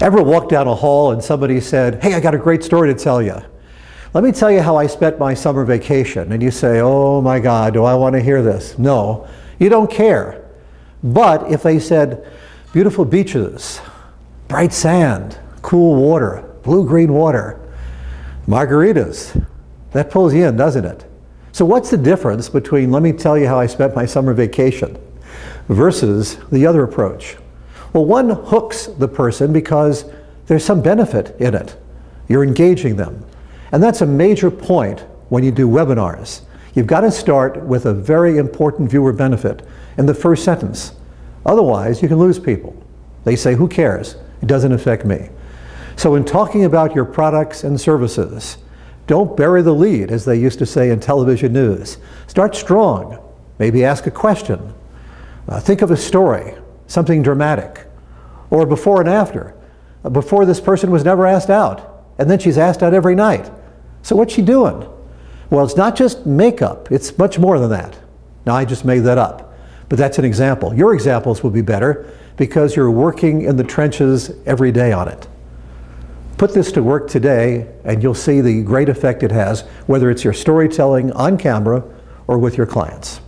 Ever walked down a hall and somebody said, hey, I got a great story to tell you. Let me tell you how I spent my summer vacation. And you say, oh my God, do I want to hear this? No, you don't care. But if they said, beautiful beaches, bright sand, cool water, blue-green water, margaritas, that pulls you in, doesn't it? So what's the difference between let me tell you how I spent my summer vacation versus the other approach? Well, one hooks the person because there's some benefit in it. You're engaging them. And that's a major point when you do webinars. You've got to start with a very important viewer benefit in the first sentence. Otherwise, you can lose people. They say, who cares? It doesn't affect me. So in talking about your products and services, don't bury the lead, as they used to say in television news. Start strong. Maybe ask a question. Uh, think of a story, something dramatic. Or before and after. Uh, before this person was never asked out. And then she's asked out every night. So what's she doing? Well, it's not just makeup. It's much more than that. Now, I just made that up. But that's an example. Your examples will be better because you're working in the trenches every day on it. Put this to work today and you'll see the great effect it has, whether it's your storytelling on camera or with your clients.